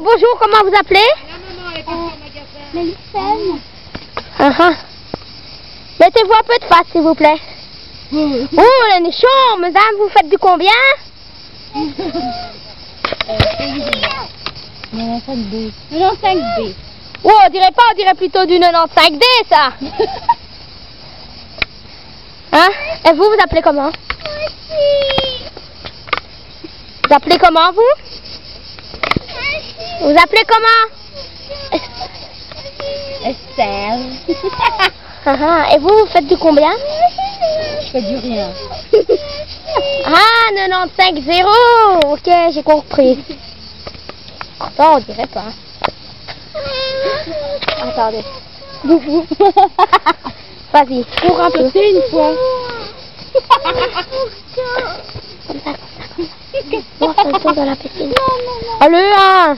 bonjour, comment vous appelez ah. Mettez-vous un peu de face, s'il vous plaît. Oh, le nichon, madame, vous faites du combien 95B. 95B. Oh, on dirait pas, on dirait plutôt du 95D, ça. Hein Et vous, vous appelez comment Vous appelez comment, vous Vous appelez comment Estelle. Ah, ah. Et vous, vous faites du combien Je fais du rien. Ah, 95 0 Ok, j'ai compris. Ça, on dirait pas. Attendez. Vas-y, cours un peu. Une fois. Comme ça, comme ça, comme ça. Ça saute dans la piscine. Allez, hein